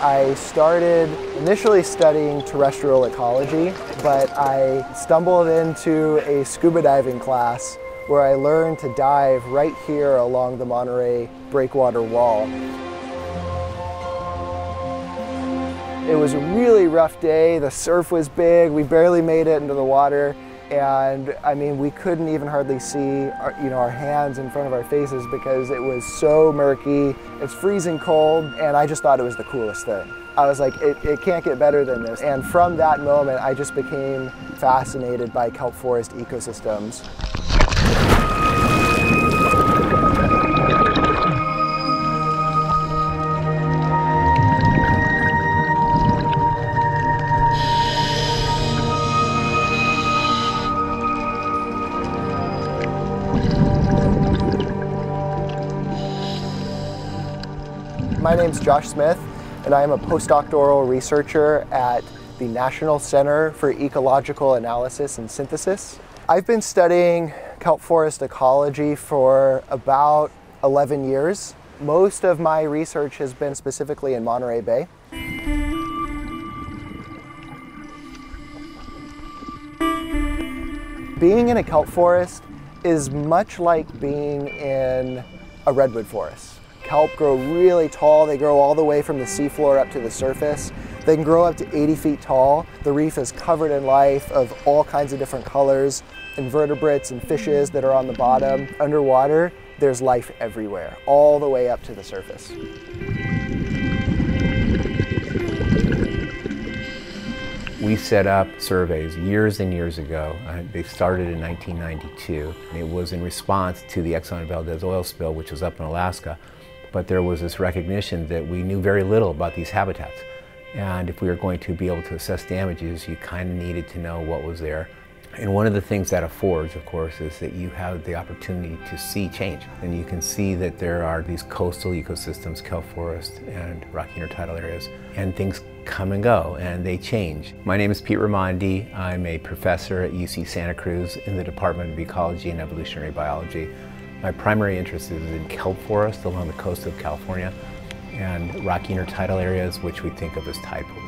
I started initially studying terrestrial ecology, but I stumbled into a scuba diving class where I learned to dive right here along the Monterey breakwater wall. It was a really rough day. The surf was big. We barely made it into the water. And I mean, we couldn't even hardly see our, you know, our hands in front of our faces because it was so murky. It's freezing cold. And I just thought it was the coolest thing. I was like, it, it can't get better than this. And from that moment, I just became fascinated by kelp forest ecosystems. My name's Josh Smith, and I am a postdoctoral researcher at the National Center for Ecological Analysis and Synthesis. I've been studying kelp forest ecology for about 11 years. Most of my research has been specifically in Monterey Bay. Being in a kelp forest is much like being in a redwood forest kelp grow really tall. They grow all the way from the seafloor up to the surface. They can grow up to 80 feet tall. The reef is covered in life of all kinds of different colors, invertebrates and fishes that are on the bottom. Underwater, there's life everywhere, all the way up to the surface. We set up surveys years and years ago. Uh, they started in 1992. It was in response to the Exxon Valdez oil spill, which was up in Alaska but there was this recognition that we knew very little about these habitats. And if we were going to be able to assess damages, you kind of needed to know what was there. And one of the things that affords, of course, is that you have the opportunity to see change. And you can see that there are these coastal ecosystems, kelp forest and rocky intertidal areas, and things come and go and they change. My name is Pete Raimondi. I'm a professor at UC Santa Cruz in the Department of Ecology and Evolutionary Biology. My primary interest is in kelp forest along the coast of California and rocky intertidal areas, which we think of as tide pools.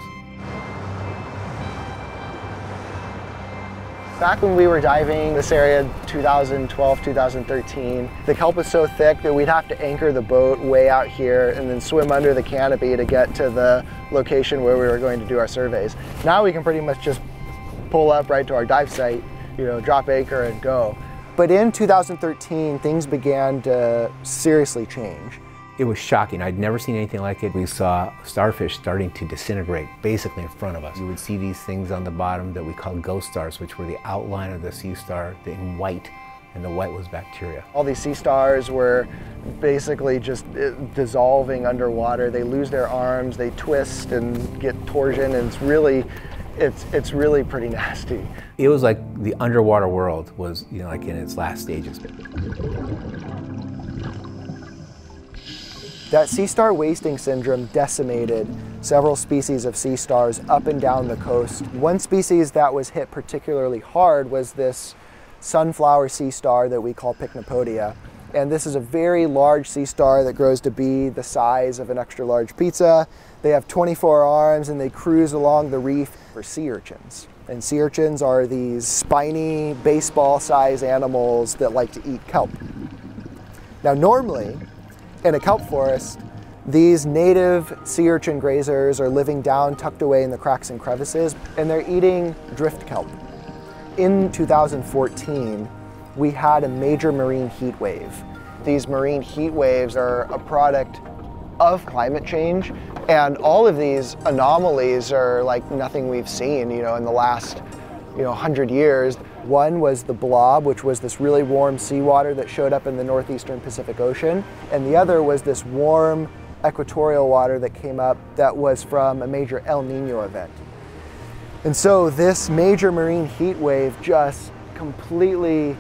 Back when we were diving this area 2012, 2013, the kelp was so thick that we'd have to anchor the boat way out here and then swim under the canopy to get to the location where we were going to do our surveys. Now we can pretty much just pull up right to our dive site, you know, drop anchor and go. But in 2013, things began to seriously change. It was shocking. I'd never seen anything like it. We saw starfish starting to disintegrate basically in front of us. You would see these things on the bottom that we called ghost stars, which were the outline of the sea star in white and the white was bacteria. All these sea stars were basically just uh, dissolving underwater. They lose their arms, they twist and get torsion, and it's really it's it's really pretty nasty. It was like the underwater world was you know like in its last stages. That sea star wasting syndrome decimated several species of sea stars up and down the coast. One species that was hit particularly hard was this sunflower sea star that we call Pycnopodia. And this is a very large sea star that grows to be the size of an extra large pizza. They have 24 arms and they cruise along the reef for sea urchins. And sea urchins are these spiny, baseball sized animals that like to eat kelp. Now, normally in a kelp forest, these native sea urchin grazers are living down tucked away in the cracks and crevices, and they're eating drift kelp. In 2014, we had a major marine heat wave. These marine heat waves are a product of climate change, and all of these anomalies are like nothing we've seen, you know, in the last, you know, 100 years. One was the blob, which was this really warm seawater that showed up in the northeastern Pacific Ocean, and the other was this warm equatorial water that came up that was from a major El Nino event. And so this major marine heat wave just completely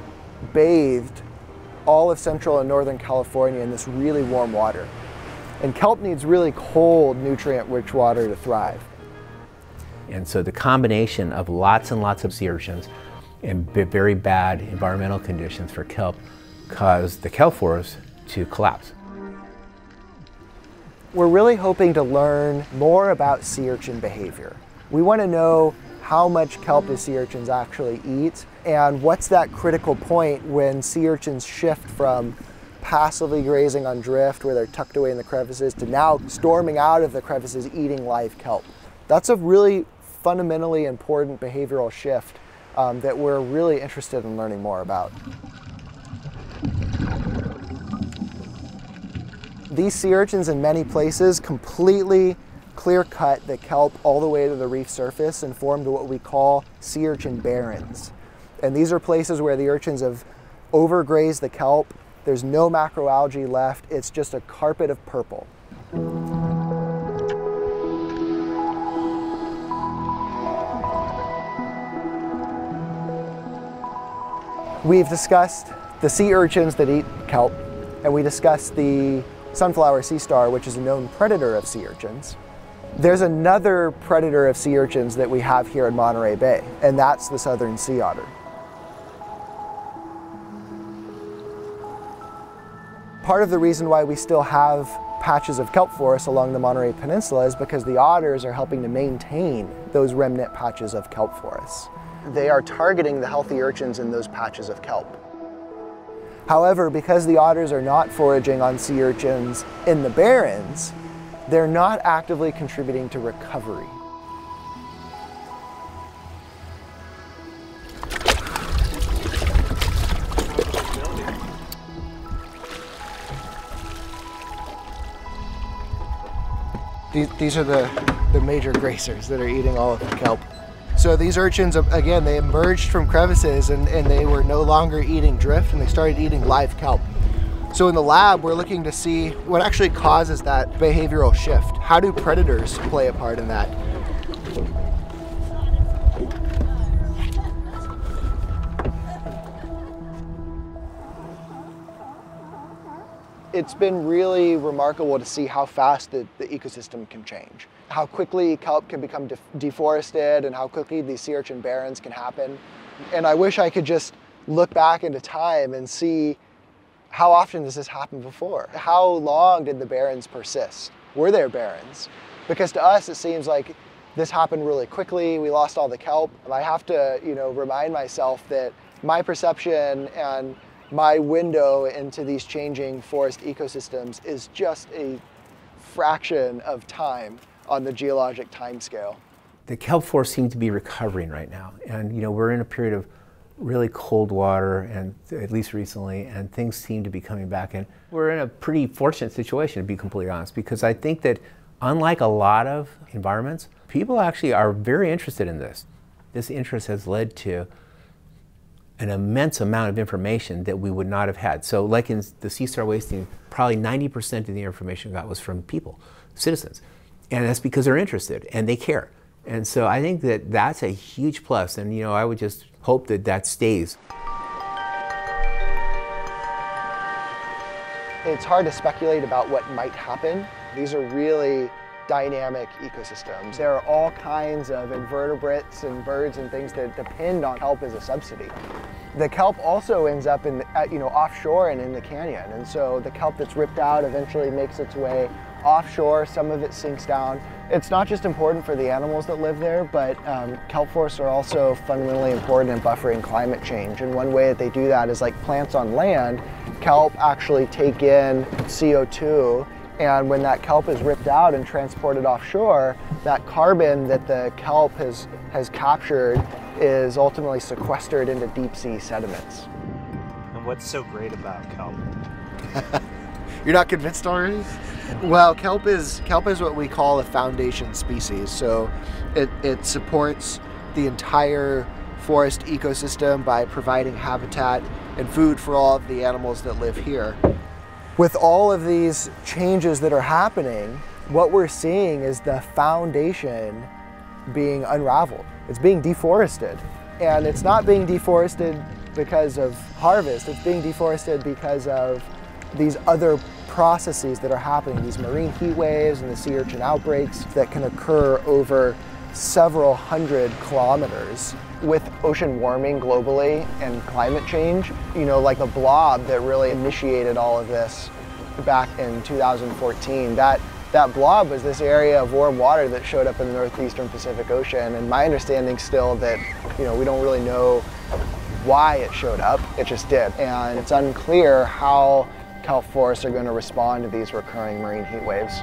bathed all of central and northern California in this really warm water. And kelp needs really cold, nutrient-rich water to thrive. And so the combination of lots and lots of sea urchins and very bad environmental conditions for kelp caused the kelp forest to collapse. We're really hoping to learn more about sea urchin behavior. We want to know how much kelp the sea urchins actually eat and what's that critical point when sea urchins shift from passively grazing on drift where they're tucked away in the crevices to now storming out of the crevices eating live kelp. That's a really fundamentally important behavioral shift um, that we're really interested in learning more about. These sea urchins in many places completely clear cut the kelp all the way to the reef surface and formed what we call sea urchin barrens. And these are places where the urchins have overgrazed the kelp. There's no macroalgae left. It's just a carpet of purple. We've discussed the sea urchins that eat kelp, and we discussed the sunflower sea star, which is a known predator of sea urchins. There's another predator of sea urchins that we have here in Monterey Bay, and that's the southern sea otter. Part of the reason why we still have patches of kelp forests along the Monterey Peninsula is because the otters are helping to maintain those remnant patches of kelp forests. They are targeting the healthy urchins in those patches of kelp. However, because the otters are not foraging on sea urchins in the barrens, they're not actively contributing to recovery. These, these are the, the major grazers that are eating all of the kelp. So these urchins, again, they emerged from crevices and, and they were no longer eating drift and they started eating live kelp. So in the lab, we're looking to see what actually causes that behavioral shift. How do predators play a part in that? It's been really remarkable to see how fast the, the ecosystem can change. How quickly kelp can become de deforested and how quickly these sea urchin barrens can happen. And I wish I could just look back into time and see how often does this happen before? How long did the barrens persist? Were there barrens? Because to us it seems like this happened really quickly, we lost all the kelp. I have to, you know, remind myself that my perception and my window into these changing forest ecosystems is just a fraction of time on the geologic timescale. The kelp forests seem to be recovering right now. And you know, we're in a period of really cold water and at least recently and things seem to be coming back and we're in a pretty fortunate situation to be completely honest because I think that unlike a lot of environments people actually are very interested in this. This interest has led to an immense amount of information that we would not have had. So like in the sea star wasting, probably 90% of the information we got was from people, citizens. And that's because they're interested and they care. And so I think that that's a huge plus. And you know, I would just hope that that stays. It's hard to speculate about what might happen. These are really dynamic ecosystems. There are all kinds of invertebrates and birds and things that depend on kelp as a subsidy. The kelp also ends up in, you know, offshore and in the canyon. And so the kelp that's ripped out eventually makes its way offshore, some of it sinks down. It's not just important for the animals that live there, but um, kelp forests are also fundamentally important in buffering climate change. And one way that they do that is like plants on land, kelp actually take in CO2 and when that kelp is ripped out and transported offshore, that carbon that the kelp has, has captured is ultimately sequestered into deep sea sediments. And what's so great about kelp? You're not convinced already? Well, kelp is kelp is what we call a foundation species. So it, it supports the entire forest ecosystem by providing habitat and food for all of the animals that live here. With all of these changes that are happening, what we're seeing is the foundation being unraveled. It's being deforested. And it's not being deforested because of harvest, it's being deforested because of these other processes that are happening, these marine heat waves and the sea urchin outbreaks that can occur over several hundred kilometers. With ocean warming globally and climate change, you know, like the blob that really initiated all of this back in 2014, that that blob was this area of warm water that showed up in the northeastern Pacific Ocean. And my understanding still that, you know, we don't really know why it showed up, it just did. And it's unclear how kelp forests are going to respond to these recurring marine heat waves.